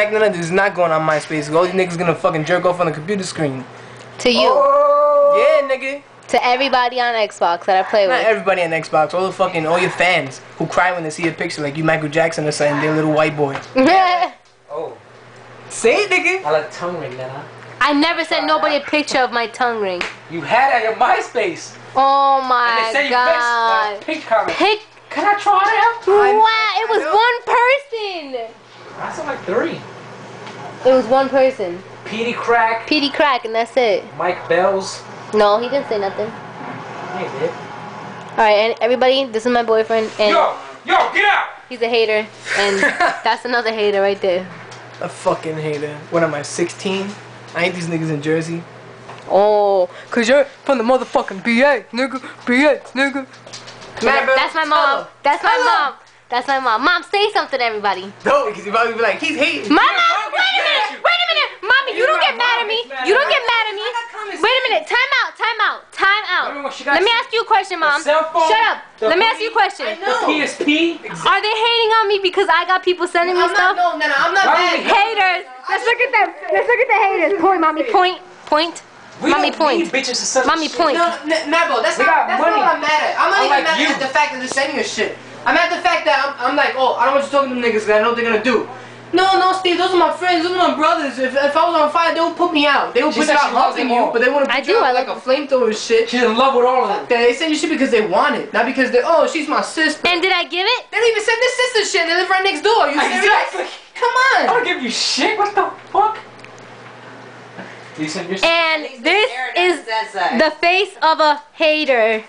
Back none of this is not going on MySpace. All these niggas gonna fucking jerk off on the computer screen. To you. Yeah, nigga. To everybody on Xbox that I play Not with. everybody on Xbox. All the fucking all your fans who cry when they see a picture like you Michael Jackson or something. They're little white boy. Oh, Say it, nigga. I like tongue ring, then, huh? I never sent nobody a picture of my tongue ring. You had it on your MySpace. Oh and my they said you god. fixed uh, pink comment. Pick. Can I try that? Wow, it was one person. I saw like three. It was one person. Petey Crack, PD Crack, and that's it. Mike Bells. No, he didn't say nothing. Hey, did. Alright, and everybody, this is my boyfriend, and Yo, yo, get out! he's a hater, and that's another hater right there. A fucking hater. What am I, 16? I ain't these niggas in Jersey. Oh, Cause you're from the motherfucking BA, nigga. BA, nigga. Nah, bro, that's my mom. That's my mom. That's my mom. Mom, say something to everybody. No, because you probably be like, he's hating. Mama, mom Wait a minute. Time out. Time out. Time out. Remember when she got Let me ask you a question, mom. cell phone, Shut up. Let me ask you a question. I The know. PSP. Are they hating on me because I got people sending me I'm stuff? not, no, no, no, I'm not Why mad. Haters. Let's look at them. Let's look at the haters. Point, mommy. Point. Point. We Mommy, don't point. need bitches to sell Mommy, shit. point. No, n- Mabo, that's We not, that's money. not what I'm mad at. I'm not even Unlike mad you. at the fact that they're sending us shit. I'm at the fact that I'm, I'm like, oh, I don't want you talking to them niggas because I know what they're gonna do. No, no, Steve, those are my friends, those are my brothers. If, if I was on fire, they would put me out. They would She put said out she loves helping them you, all. but they want to I put do, out I like a flamethrower shit. She's in love with all of them. They send you shit because they want it, not because they, oh, she's my sister. And did I give it? They don't even send their sister shit. They live right next door. You serious? Exactly. Come on. I on. don't give you shit. What the fuck? You send your And this is the face of a hater.